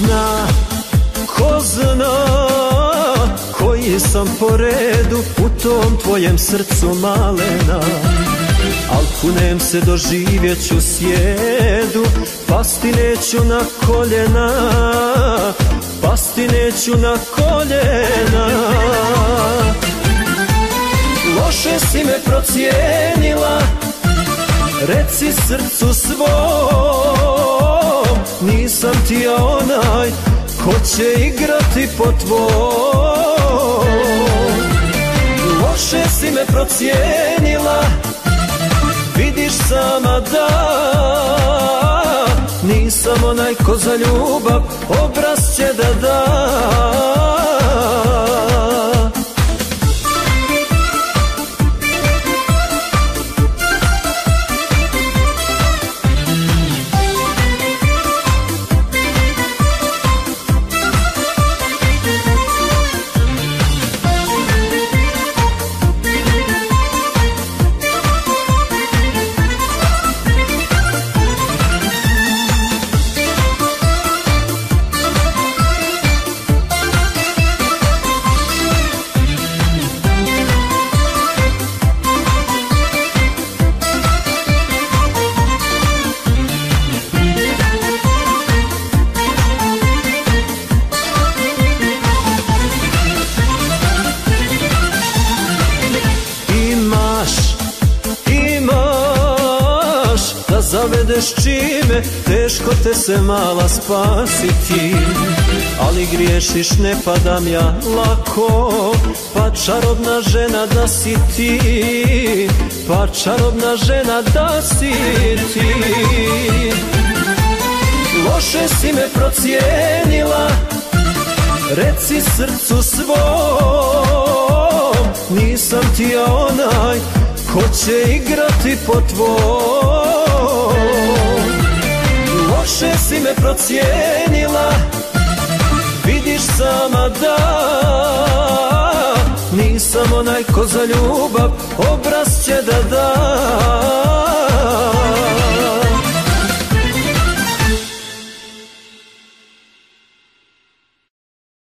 Zna, ko zna Koji sam po redu u tom tvojem srcu malena. Al kunem se doživjet ću sjedu Pasti neću na koljena Pasti neću na koljena. Loše si me procijenila Reci srcu svom Nisam ti onaj Ko će igrati po tvoj. Loše si me procijenila Vidiš sama da Nisam onaj ko za ljubav Obraz će da da zavedeš čime Teško te se mala spasiti. Ali griješiš ne padam ja lako Pa čarobna žena da si ti Pa čarobna žena da si ti. Loše si me procijenila Reci srcu svom Nisam ti onaj Ko će igrati po tvoj Loše si me procijenila. Vidiš sama da Nisam onaj ko za ljubav Obraz će da da